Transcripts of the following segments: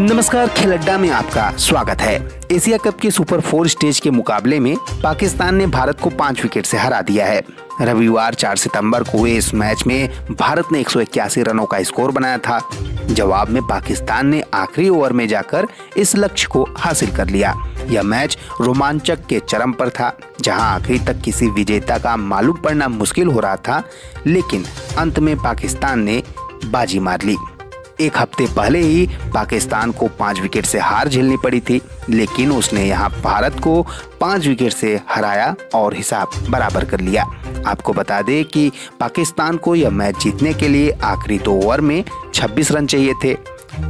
नमस्कार, खेल अड्डा में आपका स्वागत है। एशिया कप के सुपर फोर स्टेज के मुकाबले में पाकिस्तान ने भारत को पाँच विकेट से हरा दिया है। रविवार 4 सितंबर को हुए इस मैच में भारत ने एक सौ इक्यासी रनों का स्कोर बनाया था। जवाब में पाकिस्तान ने आखिरी ओवर में जाकर इस लक्ष्य को हासिल कर लिया। यह मैच रोमांचक के चरम पर था, जहाँ आखिरी तक किसी विजेता का मालूम पड़ना मुश्किल हो रहा था, लेकिन अंत में पाकिस्तान ने बाजी मार ली। एक हफ़्ते पहले ही पाकिस्तान को पाँच विकेट से हार झेलनी पड़ी थी, लेकिन उसने यहाँ भारत को पाँच विकेट से हराया और हिसाब बराबर कर लिया। आपको बता दें कि पाकिस्तान को यह मैच जीतने के लिए आखिरी दो ओवर में 26 रन चाहिए थे।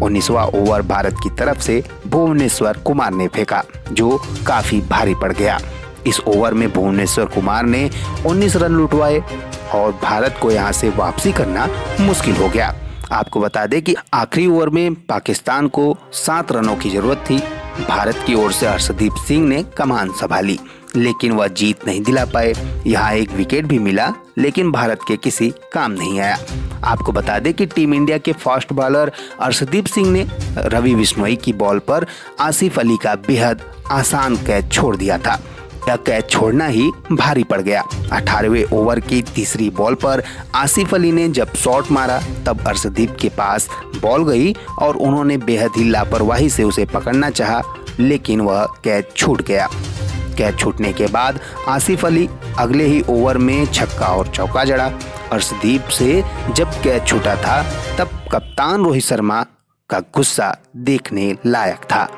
उन्नीसवा ओवर भारत की तरफ़ से भुवनेश्वर कुमार ने फेंका, जो काफ़ी भारी पड़ गया। इस ओवर में भुवनेश्वर कुमार ने 19 रन लुटवाए और भारत को यहाँ से वापसी करना मुश्किल हो गया। आपको बता दें कि आखिरी ओवर में पाकिस्तान को सात रनों की ज़रूरत थी। भारत की ओर से हर्षदीप सिंह ने कमान संभाली, लेकिन वह जीत नहीं दिला पाए। यहाँ एक विकेट भी मिला, लेकिन भारत के किसी काम नहीं आया। आपको बता दें कि टीम इंडिया के फास्ट बॉलर अर्शदीप सिंह ने रवि बिश्नोई की बॉल पर आसिफ अली का बेहद आसान कैच छोड़ दिया था। यह कैच छोड़ना ही भारी पड़ गया। अठारहवें ओवर की तीसरी बॉल पर आसिफ अली ने जब शॉट मारा, तब अर्शदीप के पास बॉल गई और उन्होंने बेहद ही लापरवाही से उसे पकड़ना चाहा, लेकिन वह कैच छूट गया। कैच छूटने के बाद आसिफ अली अगले ही ओवर में छक्का और चौका जड़ा। अर्शदीप से जब कैच छूटा था, तब कप्तान रोहित शर्मा का गुस्सा देखने लायक था।